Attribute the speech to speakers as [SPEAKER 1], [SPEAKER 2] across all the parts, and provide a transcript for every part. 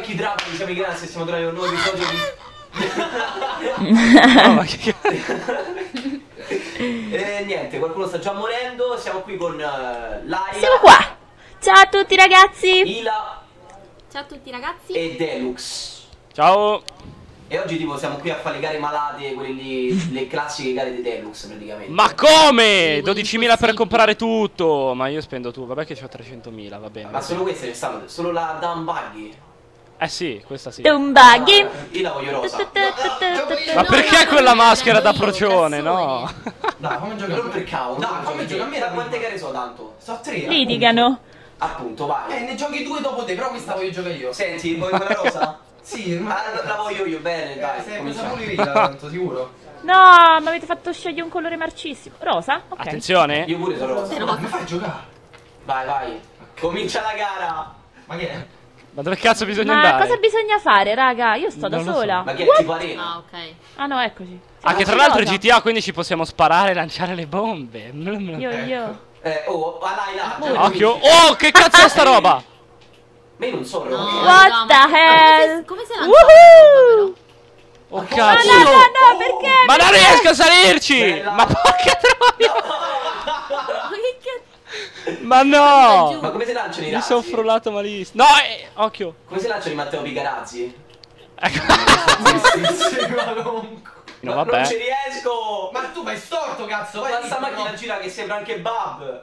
[SPEAKER 1] vecchi drappi, siamo i grassi e siamo tornati un nuovo episodio di...
[SPEAKER 2] No, ma che
[SPEAKER 1] E niente, qualcuno sta già morendo, siamo qui con uh, Laila,
[SPEAKER 3] Siamo qua. Ciao a tutti ragazzi.
[SPEAKER 1] Ila
[SPEAKER 4] Ciao a tutti ragazzi.
[SPEAKER 1] e Deluxe.
[SPEAKER 2] Ciao.
[SPEAKER 1] E oggi tipo siamo qui a fare le gare malate, quelle lì, le classiche gare di Deluxe praticamente.
[SPEAKER 2] Ma come?
[SPEAKER 4] Sì,
[SPEAKER 2] 12.000 per comprare tutto. Ma io spendo tu. Vabbè che c'ho 300.000, va bene.
[SPEAKER 1] Ma solo queste ne stanno, solo la down buggy.
[SPEAKER 2] Eh sì, questa sì.
[SPEAKER 3] Dumbaghi.
[SPEAKER 1] Ah, io la voglio rosa.
[SPEAKER 2] Ma perché quella maschera da
[SPEAKER 4] io,
[SPEAKER 2] procione, no?
[SPEAKER 5] Dai, fammi giocare.
[SPEAKER 1] Non per cavolo.
[SPEAKER 5] Dai, fammi giocare a me
[SPEAKER 1] Da quante gare so tanto?
[SPEAKER 5] So a tre.
[SPEAKER 3] Litigano.
[SPEAKER 1] Appunto, vai.
[SPEAKER 5] Eh, ne giochi due dopo te, però questa voglio giocare io.
[SPEAKER 1] Senti, vuoi quella rosa?
[SPEAKER 5] Sì,
[SPEAKER 1] Ma la, la voglio io, bene, dai.
[SPEAKER 5] Eh, sei presa
[SPEAKER 1] cominciamo.
[SPEAKER 5] pure Rita, tanto sicuro.
[SPEAKER 3] No, mi avete fatto scegliere un colore marcissimo. Rosa? Ok.
[SPEAKER 2] Attenzione.
[SPEAKER 1] Io pure sono rosa.
[SPEAKER 5] Ma mi fai giocare?
[SPEAKER 1] Vai, vai. Comincia la gara.
[SPEAKER 5] Ma che è?
[SPEAKER 2] Ma dove cazzo bisogna
[SPEAKER 3] Ma
[SPEAKER 2] andare?
[SPEAKER 3] cosa bisogna fare, raga? Io sto da
[SPEAKER 2] Non lo so.
[SPEAKER 3] sola.
[SPEAKER 1] Ma che è tipo arena?
[SPEAKER 4] Ah, ok.
[SPEAKER 3] Ah no, eccoci.
[SPEAKER 2] Ah, che tra
[SPEAKER 3] Siamo
[SPEAKER 2] l'altro è
[SPEAKER 3] rosa.
[SPEAKER 2] GTA, quindi ci possiamo sparare e lanciare le bombe.
[SPEAKER 3] Io, io.
[SPEAKER 1] Eh, oh, dai, dai.
[SPEAKER 3] Ah,
[SPEAKER 2] Occhio. Oh, che cazzo è sta roba?
[SPEAKER 1] Ma io non sono
[SPEAKER 4] No,
[SPEAKER 1] rosa.
[SPEAKER 3] What
[SPEAKER 4] no,
[SPEAKER 3] the
[SPEAKER 4] ma-
[SPEAKER 3] hell?
[SPEAKER 4] Come, come si lancia
[SPEAKER 3] Woohoo!
[SPEAKER 2] Oh
[SPEAKER 1] Ma
[SPEAKER 3] No,
[SPEAKER 2] cazzo.
[SPEAKER 3] no, no, no, perché?
[SPEAKER 2] Ma non riesco a salirci!
[SPEAKER 1] Bella.
[SPEAKER 2] Ma porca troia!
[SPEAKER 4] Ma
[SPEAKER 2] no!
[SPEAKER 1] Ma come si lanciano i
[SPEAKER 2] Mi
[SPEAKER 1] razzi?
[SPEAKER 2] sono frullato malissimo. No, eh, occhio.
[SPEAKER 1] Come si lanciano i Matteo Picarazzi?
[SPEAKER 2] Ecco.
[SPEAKER 5] ma comunque.
[SPEAKER 2] No,
[SPEAKER 1] Non
[SPEAKER 2] vabbè.
[SPEAKER 1] ci riesco!
[SPEAKER 5] Ma tu vai storto, cazzo. Vai
[SPEAKER 1] Ma sta macchina gira che sembra anche Bab.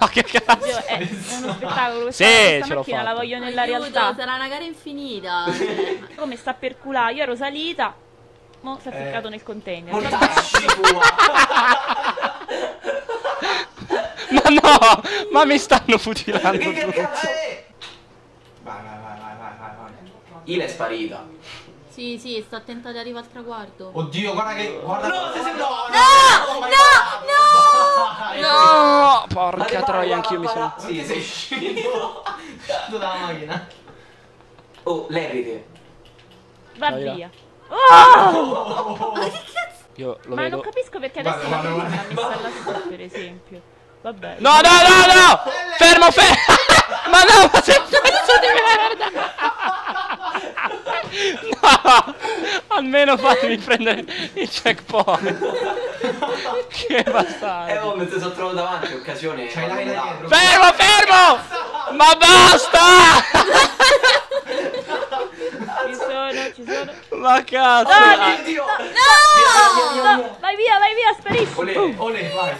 [SPEAKER 2] Ma che cazzo?
[SPEAKER 3] Io- È, è uno spettacolo. Questa,
[SPEAKER 2] Sì,
[SPEAKER 3] questa
[SPEAKER 2] ce l'ho
[SPEAKER 3] macchina la voglio nella
[SPEAKER 4] Aiuto,
[SPEAKER 3] realtà.
[SPEAKER 4] Sarà una gara infinita.
[SPEAKER 3] Come sta per culare? Io ero salita. Mo si è
[SPEAKER 5] Eh.
[SPEAKER 3] ficcato nel container.
[SPEAKER 1] Mortacci tua!
[SPEAKER 2] Ma no! Ma mi stanno fucilando
[SPEAKER 1] Che, che
[SPEAKER 2] tutti.
[SPEAKER 1] cazzo?
[SPEAKER 5] Vai, vai, vai, vai, vai, vai, vai.
[SPEAKER 1] Ila è sparita.
[SPEAKER 4] Sì, sì, sto attenta di arrivare al traguardo.
[SPEAKER 5] Oddio, guarda che. Guarda
[SPEAKER 1] No, se- se- no,
[SPEAKER 5] no, no,
[SPEAKER 2] No!
[SPEAKER 1] Ma
[SPEAKER 2] Porca
[SPEAKER 1] ripara,
[SPEAKER 2] troia, anch'io mi sono.
[SPEAKER 1] Sì, sei scemo.
[SPEAKER 5] Dalla macchina.
[SPEAKER 1] Oh, leviti.
[SPEAKER 3] Va
[SPEAKER 2] Dai, là.
[SPEAKER 3] via. Oh!
[SPEAKER 2] Io lo
[SPEAKER 3] Ma
[SPEAKER 2] vedo.
[SPEAKER 3] non capisco perché
[SPEAKER 5] Guarda,
[SPEAKER 3] adesso la
[SPEAKER 5] guarda,
[SPEAKER 3] macchina mi
[SPEAKER 5] guarda.
[SPEAKER 3] sta lassù, per esempio. Vabbè.
[SPEAKER 2] No, no, no, no! Fermo, fermo! ma no, ma sei un pezzo di merda! No! Almeno fatemi prendere il checkpoint. che
[SPEAKER 1] Eh,
[SPEAKER 2] bastardo.
[SPEAKER 1] oh, mentre sono trovato davanti, occasione.
[SPEAKER 5] C'hai dietro.
[SPEAKER 2] Fermo, fermo! Ma basta!
[SPEAKER 3] Ci sono, ci sono.
[SPEAKER 2] Ma cazzo!
[SPEAKER 1] Ah, Dio!
[SPEAKER 3] No, vai via, vai via, sparisci.
[SPEAKER 1] Olè.
[SPEAKER 5] Olè, vai.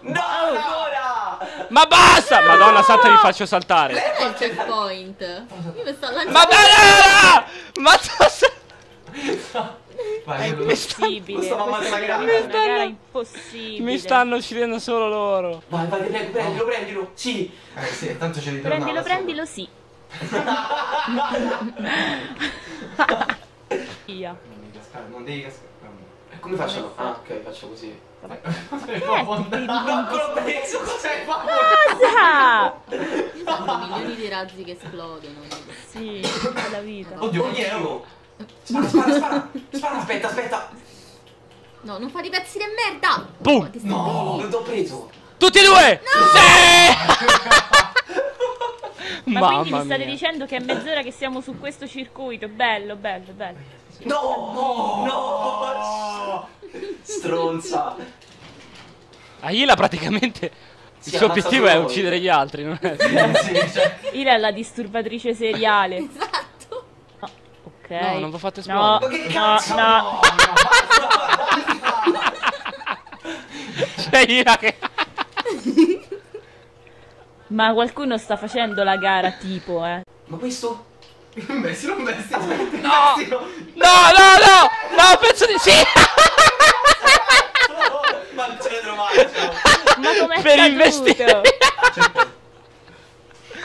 [SPEAKER 1] No, ancora!
[SPEAKER 2] Ma basta! Madonna santa, vi faccio saltare.
[SPEAKER 4] È il checkpoint. Io mi sto lanciando.
[SPEAKER 2] Ma banana! Ma tu
[SPEAKER 5] Vai,
[SPEAKER 3] È impossibile.
[SPEAKER 1] Questa mamma
[SPEAKER 3] Questa è una
[SPEAKER 2] Mi
[SPEAKER 3] gara
[SPEAKER 2] stanno-
[SPEAKER 3] impossibile.
[SPEAKER 2] Mi stanno uccidendo solo loro.
[SPEAKER 1] Vai, vai, prendilo, prendilo. Sì.
[SPEAKER 5] Eh sì, tanto ci ritornava.
[SPEAKER 3] Prendilo, prendilo, sì. Via.
[SPEAKER 5] Non devi cascare, non devi cascare.
[SPEAKER 1] E come faccio? Ah, ok, faccio così.
[SPEAKER 5] Vabbè.
[SPEAKER 1] Non l'ho preso, cos'hai fatto?
[SPEAKER 3] Cosa?
[SPEAKER 4] Io sono milioni di razzi che esplodono.
[SPEAKER 3] Sì, è la vita.
[SPEAKER 5] Oddio, chi è?
[SPEAKER 1] Oddio.
[SPEAKER 5] Spara, spara, spara.
[SPEAKER 1] Spara, aspetta, aspetta.
[SPEAKER 4] No, non fare i pezzi di merda!
[SPEAKER 2] Boom.
[SPEAKER 4] Oh,
[SPEAKER 5] No.
[SPEAKER 1] Non t'ho preso.
[SPEAKER 2] Tutti e due! Sì!
[SPEAKER 3] Ma quindi mi
[SPEAKER 2] Mamma
[SPEAKER 3] state
[SPEAKER 2] mia.
[SPEAKER 3] dicendo che è mezz'ora che siamo su questo circuito? Bello, bello, bello.
[SPEAKER 1] No, no. Stronza.
[SPEAKER 2] Aila praticamente
[SPEAKER 1] Si
[SPEAKER 2] il suo obiettivo è uccidere gli altri, non è?
[SPEAKER 5] Sì.
[SPEAKER 3] Ira è la disturbatrice seriale.
[SPEAKER 4] Esatto.
[SPEAKER 3] No, ok.
[SPEAKER 2] No, non vi
[SPEAKER 3] No,
[SPEAKER 2] esplodere.
[SPEAKER 1] Ma che
[SPEAKER 3] no,
[SPEAKER 1] cazzo?
[SPEAKER 3] no.
[SPEAKER 2] C'è Ira che...
[SPEAKER 3] Ma qualcuno sta facendo la gara tipo, eh.
[SPEAKER 1] Ma questo?
[SPEAKER 5] Imbecille, un vestito.
[SPEAKER 2] No! No, no, no! No, penso di sì!
[SPEAKER 1] Ma non ce ne trovo ciao.
[SPEAKER 3] Ma com'è
[SPEAKER 2] Per investire.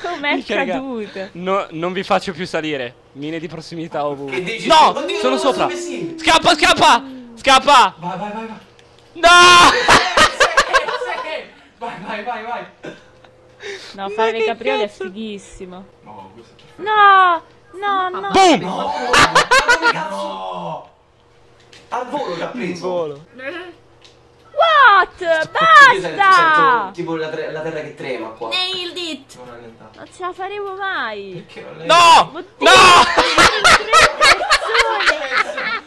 [SPEAKER 3] Com'è caduto?
[SPEAKER 2] No, non vi faccio più salire. Mine di prossimità ovunque. No!
[SPEAKER 1] Oddio,
[SPEAKER 2] sono sopra! Scappa, scappa! Scappa!
[SPEAKER 5] Vai, vai, vai, vai.
[SPEAKER 2] No!
[SPEAKER 5] Vai, vai, vai, vai.
[SPEAKER 3] No, fare le capriole è fighissimo.
[SPEAKER 5] No,
[SPEAKER 3] No! No, no!
[SPEAKER 2] Boom!
[SPEAKER 5] No!
[SPEAKER 1] Al volo
[SPEAKER 2] l'ha
[SPEAKER 1] preso!
[SPEAKER 2] Al volo!
[SPEAKER 3] What? Basta!
[SPEAKER 1] Tipo la, terra che trema qua.
[SPEAKER 4] Nailed it!
[SPEAKER 5] Non,
[SPEAKER 3] ce la faremo mai!
[SPEAKER 5] No! No!
[SPEAKER 2] no!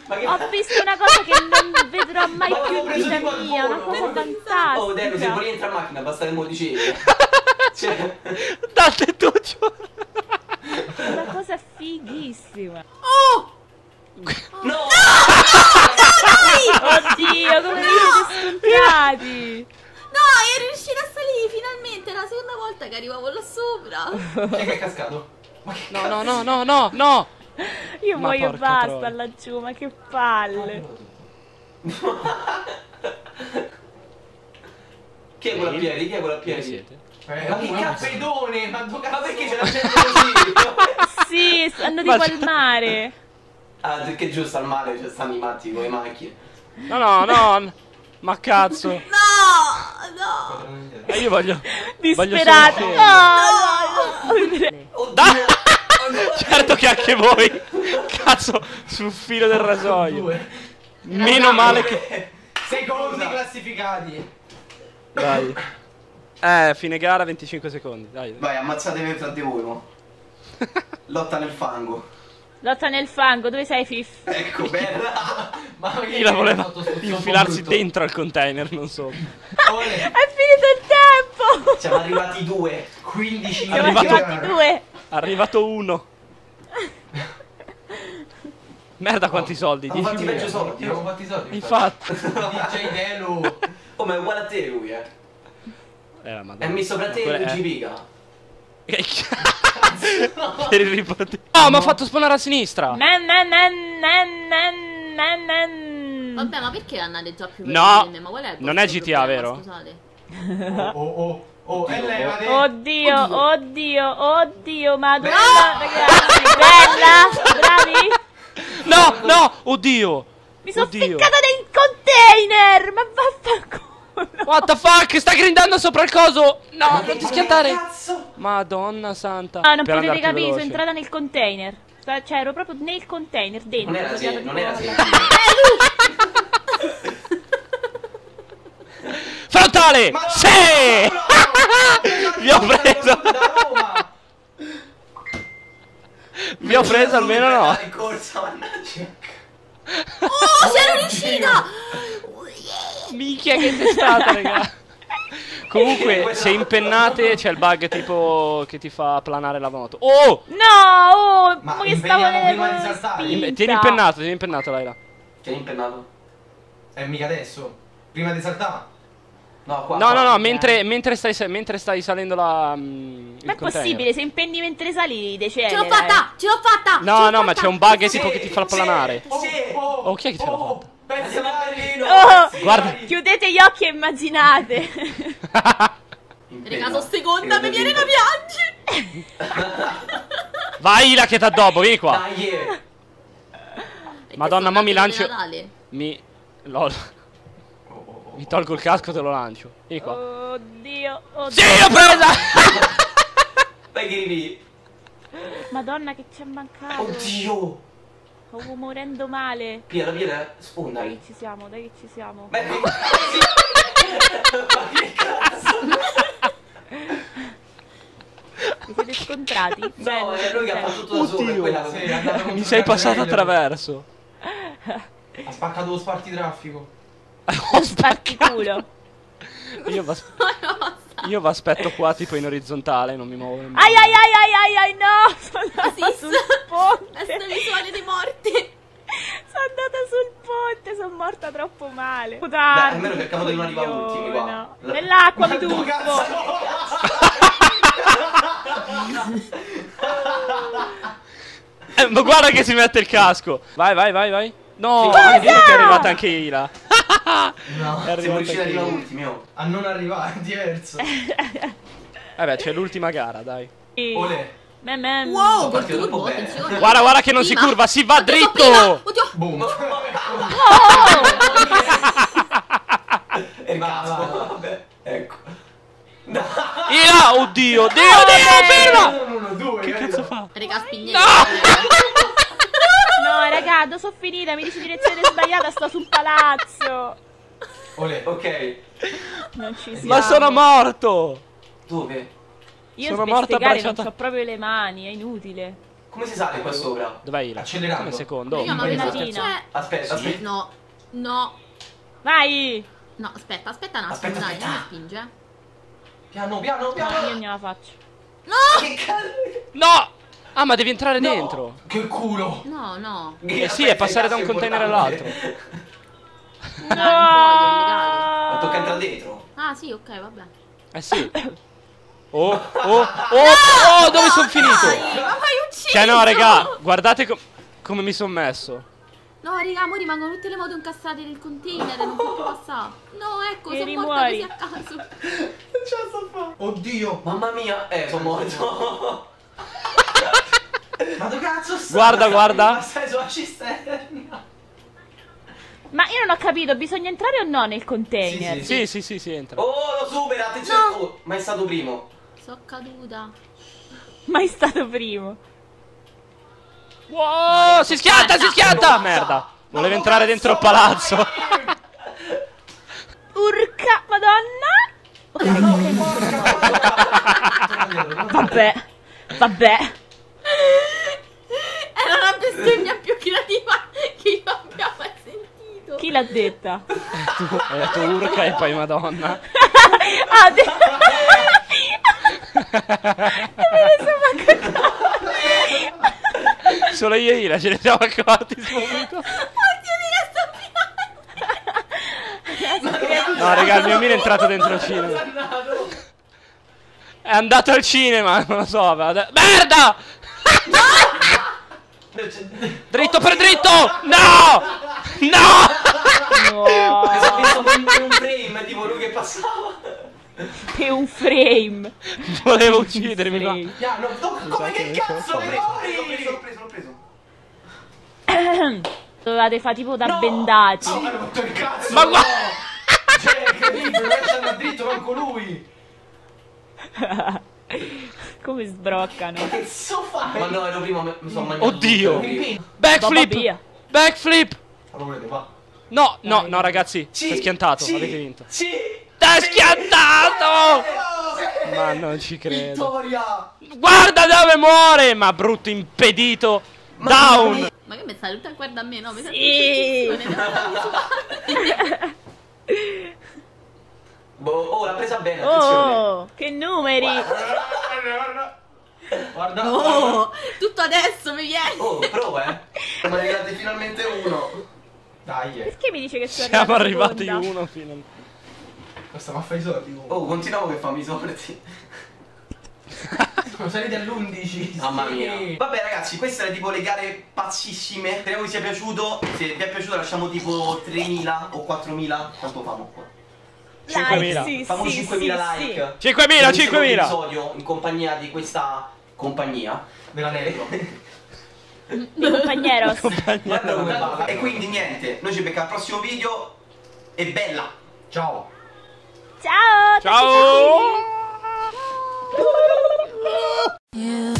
[SPEAKER 3] Ho
[SPEAKER 2] visto
[SPEAKER 1] una
[SPEAKER 3] cosa che non vedrò mai più in vita mia, una cosa fantastica. Oh, Daniel, se
[SPEAKER 1] vuoi entrare in macchina basta che me cioè,
[SPEAKER 2] Date tu.
[SPEAKER 3] Una cosa fighissima.
[SPEAKER 4] Oh!
[SPEAKER 1] no!
[SPEAKER 3] Oddio, come vi siete scontrati.
[SPEAKER 4] No, ero riuscita a salire finalmente. La seconda volta che arrivavo là sopra.
[SPEAKER 5] Chi è che è cascato? Ma che
[SPEAKER 2] No, no, no, no, no, no.
[SPEAKER 3] Io
[SPEAKER 2] Ma
[SPEAKER 3] muoio e basta
[SPEAKER 2] troia.
[SPEAKER 3] laggiù, ma che palle.
[SPEAKER 1] Chi è quello a piedi? Chi è quello a
[SPEAKER 2] Chi
[SPEAKER 1] piedi?
[SPEAKER 5] Eh,
[SPEAKER 1] Ma
[SPEAKER 5] che cappedone! Ma dove
[SPEAKER 1] Ma perché c'è la gente così?
[SPEAKER 3] Sì, stanno tipo al mare.
[SPEAKER 1] ah, perché giusto al mare ci stanno i matti con le macchine.
[SPEAKER 2] No, no, no. Ma cazzo.
[SPEAKER 4] No! No!
[SPEAKER 2] E io voglio.
[SPEAKER 3] Disperati.
[SPEAKER 2] solo
[SPEAKER 3] No, no.
[SPEAKER 1] Oddio!
[SPEAKER 2] Dai! Certo che anche voi. Cazzo, sul filo del rasoio. Meno male che.
[SPEAKER 5] Secondi classificati.
[SPEAKER 2] Dai. Eh, fine gara 25 secondi. Dai. dai.
[SPEAKER 1] Vai, ammazzatevi fra di voi, mo. Lotta nel fango.
[SPEAKER 3] Lotta nel fango, dove sei Fif?
[SPEAKER 1] Ecco, bella.
[SPEAKER 5] Ma che
[SPEAKER 2] Io la voleva infilarsi dentro al container, non so.
[SPEAKER 3] È finito il tempo!
[SPEAKER 1] Siamo arrivati due.
[SPEAKER 5] 15
[SPEAKER 3] Siamo
[SPEAKER 2] Arrivato-
[SPEAKER 3] arrivati due.
[SPEAKER 2] Arrivato uno. Merda quanti soldi,
[SPEAKER 1] Hanno
[SPEAKER 2] 10
[SPEAKER 1] fatti peggio soldi.
[SPEAKER 5] Abbiamo fatti i soldi.
[SPEAKER 2] Infatti.
[SPEAKER 5] DJ Delu.
[SPEAKER 1] Oh, ma è uguale a te lui, eh.
[SPEAKER 2] Eh, madonna.
[SPEAKER 1] È messo fra te
[SPEAKER 2] Ma
[SPEAKER 1] e
[SPEAKER 2] quella-
[SPEAKER 1] Luigi
[SPEAKER 2] eh.
[SPEAKER 1] Pica.
[SPEAKER 2] Che cazzo? per il ripote. Oh, mi ha fatto spawnare a sinistra.
[SPEAKER 3] Man, man, man.
[SPEAKER 4] Vabbè, ma perché andate già più
[SPEAKER 2] No?
[SPEAKER 4] Ma qual è
[SPEAKER 2] non è GTA,
[SPEAKER 4] problema,
[SPEAKER 2] vero?
[SPEAKER 4] Scusate.
[SPEAKER 5] Oh, oh, oh. Oh, e levate.
[SPEAKER 3] Oddio,
[SPEAKER 4] Oddio.
[SPEAKER 3] oddio, oddio, madonna, ragazzi, bella, bravi.
[SPEAKER 2] No, no, oddio.
[SPEAKER 3] Mi sono
[SPEAKER 2] Oddio.
[SPEAKER 3] ficcata nel container, ma vaffanculo.
[SPEAKER 2] What the fuck? Sta grindando sopra il coso. No,
[SPEAKER 1] Ma
[SPEAKER 2] non ti schiantare.
[SPEAKER 1] Cazzo!
[SPEAKER 2] Madonna santa.
[SPEAKER 3] Ah, non
[SPEAKER 2] Per
[SPEAKER 3] potete capire, sono entrata nel container. Cioè, ero proprio nel container, dentro.
[SPEAKER 1] Non era
[SPEAKER 3] così
[SPEAKER 1] non era se-
[SPEAKER 2] Frontale!
[SPEAKER 5] Ma no,
[SPEAKER 2] Sì!
[SPEAKER 5] no, no,
[SPEAKER 2] Vi ho preso. Vi ho preso almeno no.
[SPEAKER 4] Oh, c'ero riuscita!
[SPEAKER 2] Minchia che testata, raga. Comunque, se impennate c'è il bug tipo che ti fa planare la moto. Oh!
[SPEAKER 3] No, oh,
[SPEAKER 5] Ma
[SPEAKER 3] che stavo nelle
[SPEAKER 2] Tieni impennato, tieni impennato, Laila.
[SPEAKER 1] Tieni impennato?
[SPEAKER 5] E mica adesso. Prima di saltare.
[SPEAKER 1] No, qua.
[SPEAKER 2] No,
[SPEAKER 1] qua.
[SPEAKER 2] no, no, mentre, mentre, stai, mentre stai salendo la. mm,
[SPEAKER 3] Ma è
[SPEAKER 2] container.
[SPEAKER 3] possibile, se impenni mentre sali
[SPEAKER 4] Ce
[SPEAKER 3] decelera.
[SPEAKER 4] l'ho fatta! Ce l'ho fatta!
[SPEAKER 2] No,
[SPEAKER 4] ce l'ho
[SPEAKER 2] no, ma
[SPEAKER 4] fatta.
[SPEAKER 2] c'è un bug
[SPEAKER 1] Sì,
[SPEAKER 2] tipo che ti fa planare.
[SPEAKER 1] Sì.
[SPEAKER 2] Oh, chi è che ce l'ha fatta?
[SPEAKER 1] Siamo a
[SPEAKER 5] vari.
[SPEAKER 1] Berlino.
[SPEAKER 3] Oh,
[SPEAKER 2] Guarda.
[SPEAKER 3] chiudete gli occhi e immaginate.
[SPEAKER 4] Raga, sono seconda, mi viene da piangere!
[SPEAKER 2] Vai, la che t'ha dopo, vieni qua.
[SPEAKER 1] Dai, eh.
[SPEAKER 4] E
[SPEAKER 2] Madonna, mo mi lancio-. Mi. Lol. Mi tolgo il casco e te lo lancio. Vieni qua.
[SPEAKER 3] Oddio, oddio.
[SPEAKER 2] Sì, l'ho presa!
[SPEAKER 1] Vai, Grivi.
[SPEAKER 3] Madonna che ci è mancato.
[SPEAKER 1] Oddio.
[SPEAKER 3] Stavo morendo male.
[SPEAKER 1] Piera, piera,
[SPEAKER 3] Dai
[SPEAKER 1] sfondali.
[SPEAKER 3] che ci siamo, dai che ci siamo.
[SPEAKER 1] Beh, ma che cazzo?
[SPEAKER 3] Vi siete scontrati?
[SPEAKER 1] No,
[SPEAKER 3] Bello,
[SPEAKER 1] è lui che ha
[SPEAKER 3] bello.
[SPEAKER 1] fatto tutto da solo, quella
[SPEAKER 5] contro
[SPEAKER 2] Mi sei passato attraverso.
[SPEAKER 5] Ha spaccato lo spartitraffico.
[SPEAKER 2] Ho
[SPEAKER 3] Sparticulo.
[SPEAKER 2] Io vi io vi aspetto qua tipo in orizzontale, non mi muovo nemmeno.
[SPEAKER 3] Ai ai ai ai ai ai no! Sono andata sul ponte.
[SPEAKER 4] Questa visuale dei morti.
[SPEAKER 3] Sono andata sul ponte, sono morta troppo male.
[SPEAKER 1] Dai, almeno che il capodello arriva ultimi qua.
[SPEAKER 3] No.
[SPEAKER 1] La-
[SPEAKER 3] Nell'acqua mi
[SPEAKER 5] Ma
[SPEAKER 3] tuffo.
[SPEAKER 5] cazzo!
[SPEAKER 2] Eh, ma guarda che si mette il casco. Vai, vai, vai, vai. No, che è arrivata anche Ila.
[SPEAKER 5] No,
[SPEAKER 2] È
[SPEAKER 1] Siamo
[SPEAKER 2] arrivata
[SPEAKER 1] riusciti ad
[SPEAKER 2] anche
[SPEAKER 1] arrivare
[SPEAKER 2] Ila.
[SPEAKER 1] ultimi, oh.
[SPEAKER 5] a non arrivare, è diverso.
[SPEAKER 2] Vabbè, c'è l'ultima gara, dai.
[SPEAKER 5] Olè.
[SPEAKER 3] Mem, mem.
[SPEAKER 4] Wow, col turbo, attenzione.
[SPEAKER 2] Guarda, guarda che non si
[SPEAKER 4] Prima.
[SPEAKER 2] curva, si va
[SPEAKER 4] Oddio,
[SPEAKER 2] dritto.
[SPEAKER 4] Oddio.
[SPEAKER 5] Boom.
[SPEAKER 1] E
[SPEAKER 5] Va,
[SPEAKER 1] cazzo,
[SPEAKER 5] va, va.
[SPEAKER 1] vabbè. Ecco.
[SPEAKER 2] Ila, oddio, Dio, Dio, ferma.
[SPEAKER 5] Uno, uno, due,
[SPEAKER 2] Che
[SPEAKER 5] capito?
[SPEAKER 2] cazzo fa?
[SPEAKER 4] Raga, spingete.
[SPEAKER 3] No, raga, dove sono finita? Mi dici direzione sbagliata, sto sul palazzo.
[SPEAKER 5] Olè.
[SPEAKER 1] Ok.
[SPEAKER 3] Non ci siamo.
[SPEAKER 2] Ma sono morto.
[SPEAKER 1] Dove?
[SPEAKER 3] Io
[SPEAKER 2] sono morta
[SPEAKER 3] spiegare non ho proprio le mani, è inutile.
[SPEAKER 1] Come si sale qua sopra?
[SPEAKER 2] Dov'è Ila?
[SPEAKER 5] Accelerando.
[SPEAKER 2] Un secondo.
[SPEAKER 1] Impegnato.
[SPEAKER 4] vedete, cioè...
[SPEAKER 1] Aspetta, aspetta.
[SPEAKER 4] No, no.
[SPEAKER 3] Vai!
[SPEAKER 4] No, aspetta, aspetta un attimo,
[SPEAKER 1] Aspetta,
[SPEAKER 4] dai,
[SPEAKER 1] aspetta.
[SPEAKER 4] non mi spinge. eh.
[SPEAKER 5] Piano, piano,
[SPEAKER 3] No,
[SPEAKER 5] piano.
[SPEAKER 3] io non la faccio.
[SPEAKER 4] No!
[SPEAKER 1] Che cazzo?
[SPEAKER 2] No! Ah, ma devi entrare dentro.
[SPEAKER 5] Che culo.
[SPEAKER 4] No, no.
[SPEAKER 2] Eh sì, è passare da un container all'altro.
[SPEAKER 4] No.
[SPEAKER 1] Ma tocca entrare dentro.
[SPEAKER 4] Ah, sì, ok, vabbè.
[SPEAKER 2] Eh sì. Oh, oh, oh, oh, dove sono finito?
[SPEAKER 4] Dai, ma fai ucciso!
[SPEAKER 2] Cioè no, raga, guardate com- come mi sono messo.
[SPEAKER 4] No, raga, mo rimangono tutte le moto incastrate nel container, non può più passare. No, ecco, sono morta
[SPEAKER 3] rimuori.
[SPEAKER 4] così a caso.
[SPEAKER 5] Non ce la so fare. Oddio.
[SPEAKER 1] Mamma mia, eh, sono morto.
[SPEAKER 5] Ma dove cazzo?
[SPEAKER 2] Guarda, guarda.
[SPEAKER 5] Ma stai sulla cisterna.
[SPEAKER 3] Ma io non ho capito, bisogna entrare o no nel container?
[SPEAKER 5] Sì,
[SPEAKER 2] Sì, sì, sì, sì, entra.
[SPEAKER 1] Oh, lo supera, attenzione.
[SPEAKER 4] No.
[SPEAKER 1] Oh, ma è stato primo.
[SPEAKER 4] Sono caduta.
[SPEAKER 3] Mai stato primo.
[SPEAKER 2] Wow, si schianta, si schianta! Merda. Voleva entrare dentro il palazzo.
[SPEAKER 3] Urca, madonna! Vabbè, vabbè.
[SPEAKER 4] Era una bestemmia più creativa che io abbia mai sentito.
[SPEAKER 3] Chi l'ha detta?
[SPEAKER 2] Hai detto urca e poi madonna.
[SPEAKER 3] Ah, de- Me ne sono accorta.
[SPEAKER 2] Solo io e Ila ce ne siamo accorti subito. No, raga, il mio Mino è entrato dentro il cinema. È andato al cinema, non lo so. de- Merda! Dritto per dritto! No! No!
[SPEAKER 3] No,
[SPEAKER 1] Ho visto per un frame, tipo lui che passava.
[SPEAKER 3] che un frame.
[SPEAKER 2] Volevo uccidermi, ma...
[SPEAKER 3] Frame.
[SPEAKER 5] Piano, no, come che cazzo
[SPEAKER 1] preso, l'ho
[SPEAKER 5] muori?
[SPEAKER 1] preso, l'ho preso, l'ho preso.
[SPEAKER 3] Dovevate fare tipo da bendati.
[SPEAKER 5] No, hanno fatto il cazzo.
[SPEAKER 2] Ma
[SPEAKER 5] no.
[SPEAKER 2] guarda!
[SPEAKER 5] Cioè, capito, non c'è andato dritto manco lui.
[SPEAKER 3] Come sbroccano.
[SPEAKER 5] Che cazzo fai?
[SPEAKER 1] Ma no, ero primo, mi sono mangiato.
[SPEAKER 2] Oddio! Backflip! Backflip!
[SPEAKER 5] Allora volete, va.
[SPEAKER 2] No, no, no, ragazzi.
[SPEAKER 1] Sì,
[SPEAKER 2] è schiantato,
[SPEAKER 1] sì,
[SPEAKER 2] avete vinto.
[SPEAKER 1] Sì!
[SPEAKER 2] È schiantato!
[SPEAKER 5] Sì.
[SPEAKER 2] Ma non ci credo.
[SPEAKER 5] Vittoria!
[SPEAKER 2] Guarda dove muore! Ma brutto impedito! Down!
[SPEAKER 4] Ma che mi stai tutta a guarda a me, no? Mi sento
[SPEAKER 3] Sì.
[SPEAKER 1] Boh, oh, l'ha presa bene, attenzione.
[SPEAKER 3] Oh, che numeri.
[SPEAKER 5] Guarda.
[SPEAKER 4] Oh, tutto adesso mi viene.
[SPEAKER 1] Oh, prova, eh. Ma ne finalmente uno.
[SPEAKER 5] Dai, eh.
[SPEAKER 3] Perché mi dice che sono
[SPEAKER 2] Siamo arrivati
[SPEAKER 3] seconda?
[SPEAKER 2] uno fino a...
[SPEAKER 5] Questa ma fai i soldi.
[SPEAKER 1] Oh, continuiamo che fammi i soldi.
[SPEAKER 5] Siamo saliti all'11.
[SPEAKER 1] Mamma mia. Vabbè ragazzi, queste erano tipo le gare pazzissime. Speriamo vi sia piaciuto. Se vi è piaciuto lasciamo tipo 3.000 o 4.000. Quanto famo qua?
[SPEAKER 2] 5.000.
[SPEAKER 3] Like, sì,
[SPEAKER 1] Famo
[SPEAKER 3] sì,
[SPEAKER 1] 5.000
[SPEAKER 3] sì,
[SPEAKER 1] like.
[SPEAKER 2] 5.000,
[SPEAKER 3] sì.
[SPEAKER 1] Per un secondo
[SPEAKER 2] 5.000.
[SPEAKER 1] episodio in compagnia di questa compagnia.
[SPEAKER 5] Dell'anello.
[SPEAKER 3] Mi compagneros.
[SPEAKER 5] Di
[SPEAKER 1] compagneros. E quindi niente, noi ci becchiamo al prossimo video e bella.
[SPEAKER 5] Ciao.
[SPEAKER 3] Ciao.
[SPEAKER 2] Ciao.
[SPEAKER 3] Ciao.